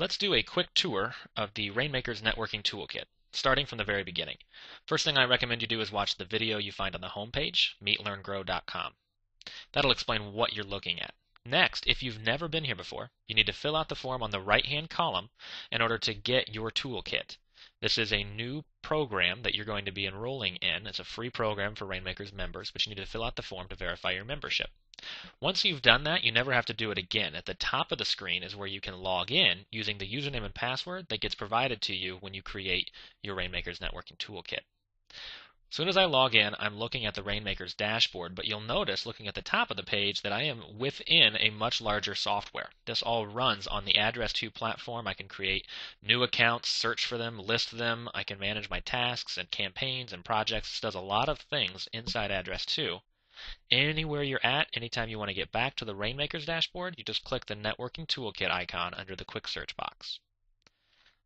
Let's do a quick tour of the Rainmakers Networking Toolkit, starting from the very beginning. First thing I recommend you do is watch the video you find on the homepage, meetlearngrow.com. That'll explain what you're looking at. Next, if you've never been here before, you need to fill out the form on the right-hand column in order to get your toolkit. This is a new program that you're going to be enrolling in. It's a free program for Rainmakers members, but you need to fill out the form to verify your membership. Once you've done that, you never have to do it again. At the top of the screen is where you can log in using the username and password that gets provided to you when you create your Rainmakers Networking Toolkit. As soon as I log in, I'm looking at the Rainmakers dashboard, but you'll notice looking at the top of the page that I am within a much larger software. This all runs on the AddressTwo platform. I can create new accounts, search for them, list them. I can manage my tasks and campaigns and projects. This does a lot of things inside AddressTwo. Anywhere you're at, anytime you want to get back to the Rainmakers dashboard, you just click the Networking Toolkit icon under the Quick Search box.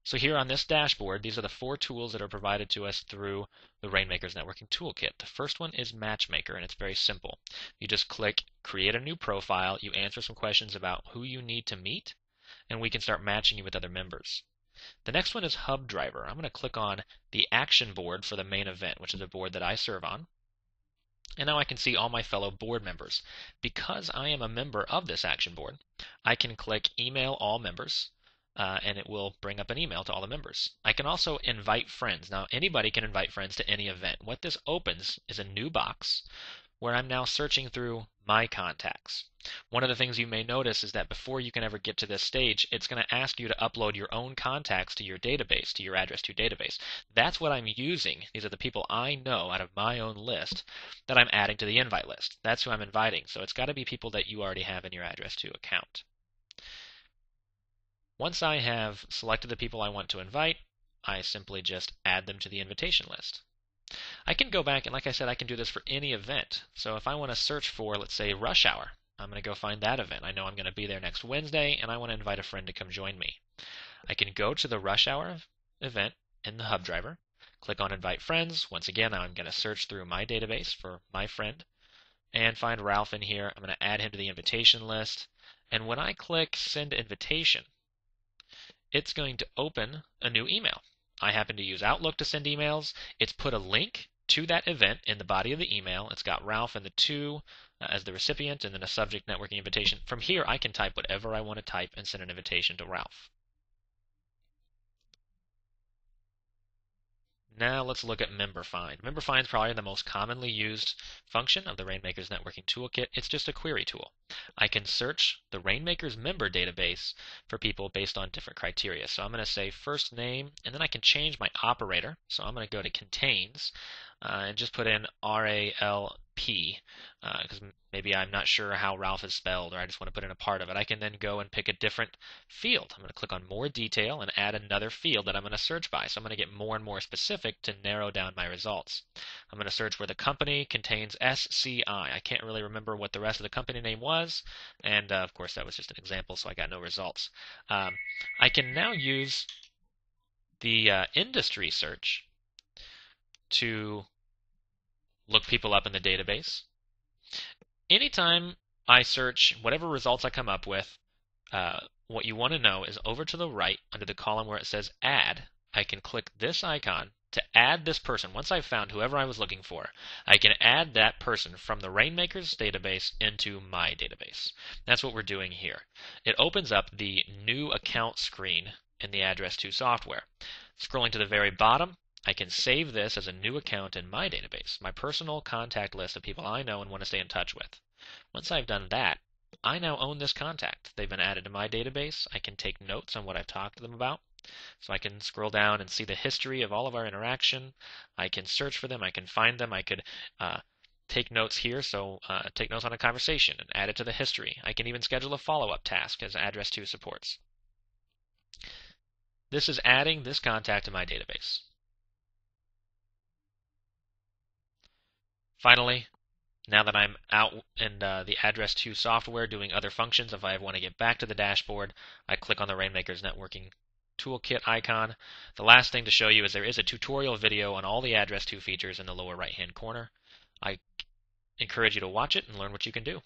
So here on this dashboard, these are the four tools that are provided to us through the Rainmakers Networking Toolkit. The first one is Matchmaker, and it's very simple. You just click Create a New Profile, you answer some questions about who you need to meet, and we can start matching you with other members. The next one is Hub Driver. I'm going to click on the action board for the main event, which is a board that I serve on. And now I can see all my fellow board members. Because I am a member of this action board, I can click Email All Members, uh, and it will bring up an email to all the members. I can also invite friends. Now, anybody can invite friends to any event. What this opens is a new box where I'm now searching through my contacts. One of the things you may notice is that before you can ever get to this stage, it's going to ask you to upload your own contacts to your database, to your AddressTwo database. That's what I'm using. These are the people I know out of my own list that I'm adding to the invite list. That's who I'm inviting. So it's got to be people that you already have in your AddressTwo account. Once I have selected the people I want to invite, I simply just add them to the invitation list. I can go back and like I said, I can do this for any event. So if I want to search for, let's say, rush hour, I'm going to go find that event. I know I'm going to be there next Wednesday and I want to invite a friend to come join me. I can go to the rush hour event in the hub driver, click on invite friends. Once again, I'm going to search through my database for my friend and find Ralph in here. I'm going to add him to the invitation list. And when I click send invitation, it's going to open a new email. I happen to use Outlook to send emails. It's put a link to that event in the body of the email. It's got Ralph and the two uh, as the recipient and then a subject networking invitation. From here, I can type whatever I want to type and send an invitation to Ralph. Now let's look at member find. Member find is probably the most commonly used function of the Rainmakers Networking Toolkit. It's just a query tool. I can search the Rainmakers member database for people based on different criteria. So I'm going to say first name, and then I can change my operator. So I'm going to go to contains uh, and just put in RALP because uh, maybe I'm not sure how Ralph is spelled or I just want to put in a part of it. I can then go and pick a different field. I'm going to click on more detail and add another field that I'm going to search by. So I'm going to get more and more specific to narrow down my results. I'm going to search where the company contains SCI. I can't really remember what the rest of the company name was and uh, of course that was just an example so I got no results. Um, I can now use the uh, industry search to look people up in the database. Anytime I search whatever results I come up with, uh, what you want to know is over to the right under the column where it says add, I can click this icon to add this person. Once I've found whoever I was looking for, I can add that person from the Rainmakers database into my database. That's what we're doing here. It opens up the new account screen in the AddressTwo software. Scrolling to the very bottom, I can save this as a new account in my database, my personal contact list of people I know and want to stay in touch with. Once I've done that, I now own this contact. They've been added to my database. I can take notes on what I've talked to them about. So I can scroll down and see the history of all of our interaction. I can search for them. I can find them. I could uh, take notes here, so uh, take notes on a conversation and add it to the history. I can even schedule a follow-up task as AddressTwo supports. This is adding this contact to my database. Finally, now that I'm out in uh, the AddressTwo software doing other functions, if I want to get back to the dashboard, I click on the Rainmakers Networking Toolkit icon. The last thing to show you is there is a tutorial video on all the AddressTwo features in the lower right hand corner. I encourage you to watch it and learn what you can do.